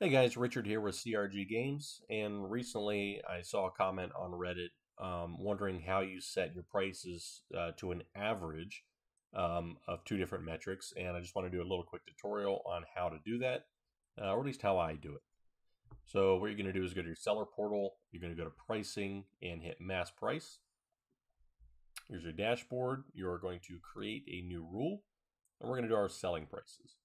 Hey guys, Richard here with CRG Games, and recently I saw a comment on Reddit um, wondering how you set your prices uh, to an average um, of two different metrics, and I just want to do a little quick tutorial on how to do that, uh, or at least how I do it. So what you're going to do is go to your seller portal, you're going to go to pricing and hit mass price. Here's your dashboard. You're going to create a new rule, and we're going to do our selling prices.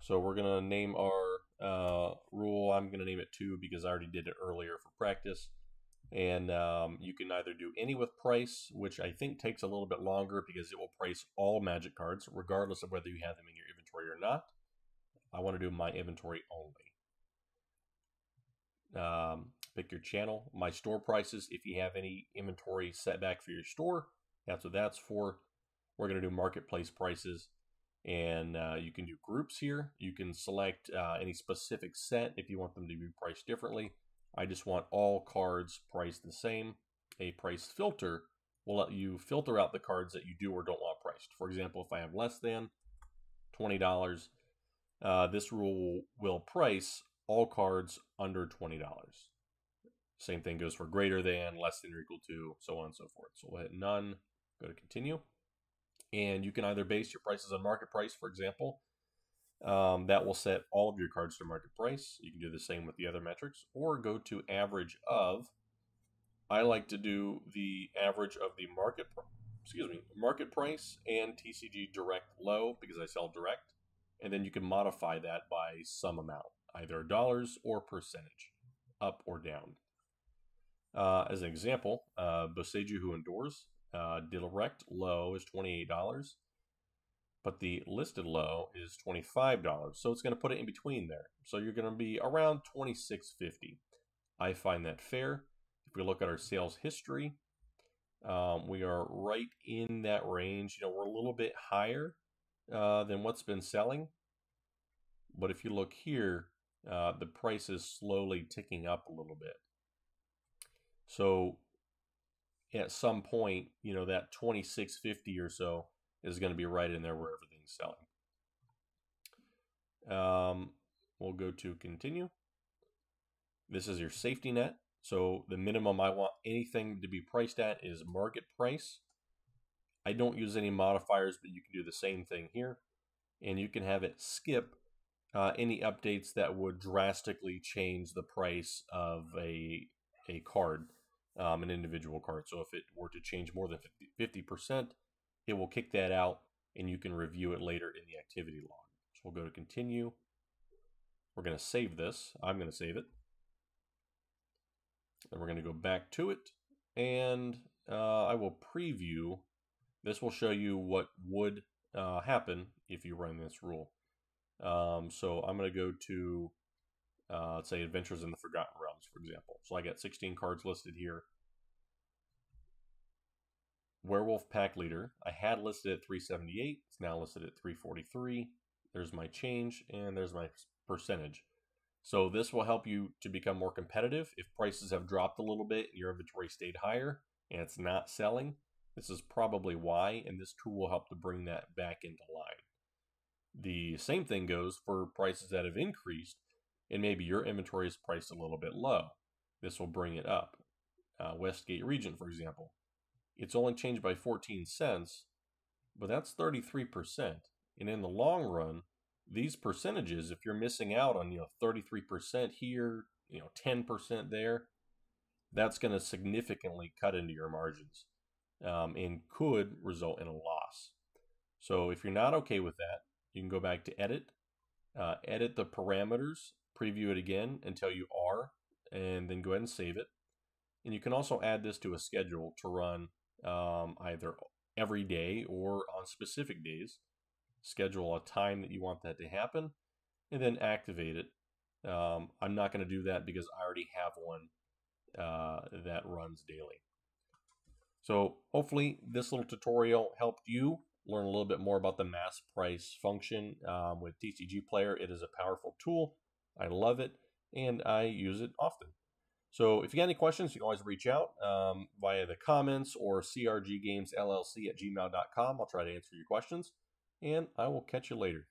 So we're going to name our uh, rule. I'm going to name it 2 because I already did it earlier for practice. And um, you can either do any with price, which I think takes a little bit longer because it will price all magic cards, regardless of whether you have them in your inventory or not. I want to do my inventory only. Um, pick your channel. My store prices, if you have any inventory setback for your store, that's what that's for. We're going to do marketplace prices and uh, you can do groups here. You can select uh, any specific set if you want them to be priced differently. I just want all cards priced the same. A price filter will let you filter out the cards that you do or don't want priced. For example, if I have less than $20, uh, this rule will price all cards under $20. Same thing goes for greater than, less than or equal to, so on and so forth. So we'll hit none, go to continue and you can either base your prices on market price, for example. Um, that will set all of your cards to market price. You can do the same with the other metrics, or go to average of. I like to do the average of the market, excuse me, market price and TCG direct low because I sell direct, and then you can modify that by some amount, either dollars or percentage, up or down. Uh, as an example, uh, Boseiju Who Endures uh, direct low is $28, but the listed low is $25. So it's going to put it in between there. So you're going to be around $26.50. I find that fair. If we look at our sales history, um, we are right in that range. You know, we're a little bit higher uh, than what's been selling. But if you look here, uh, the price is slowly ticking up a little bit. So at some point, you know, that 2650 or so is going to be right in there where everything's selling. Um, we'll go to continue. This is your safety net. So the minimum I want anything to be priced at is market price. I don't use any modifiers, but you can do the same thing here. And you can have it skip uh, any updates that would drastically change the price of a, a card um, an individual card. So if it were to change more than 50, percent it will kick that out and you can review it later in the activity log. So we'll go to continue. We're going to save this. I'm going to save it. Then we're going to go back to it and uh, I will preview. This will show you what would uh, happen if you run this rule. Um, so I'm going to go to uh, let's say Adventures in the Forgotten Realms, for example. So I got 16 cards listed here. Werewolf Pack Leader, I had listed at 378. It's now listed at 343. There's my change, and there's my percentage. So this will help you to become more competitive. If prices have dropped a little bit and your inventory stayed higher and it's not selling, this is probably why, and this tool will help to bring that back into line. The same thing goes for prices that have increased and maybe your inventory is priced a little bit low. This will bring it up. Uh, Westgate Regent, for example, it's only changed by 14 cents, but that's 33%. And in the long run, these percentages, if you're missing out on you know 33% here, you know 10% there, that's going to significantly cut into your margins um, and could result in a loss. So if you're not okay with that, you can go back to edit, uh, edit the parameters preview it again until you are, and then go ahead and save it. And you can also add this to a schedule to run um, either every day or on specific days. Schedule a time that you want that to happen, and then activate it. Um, I'm not going to do that because I already have one uh, that runs daily. So hopefully this little tutorial helped you learn a little bit more about the mass price function um, with TCG Player. It is a powerful tool I love it and I use it often. So if you got any questions, you can always reach out um, via the comments or crggamesllc at gmail.com. I'll try to answer your questions, and I will catch you later.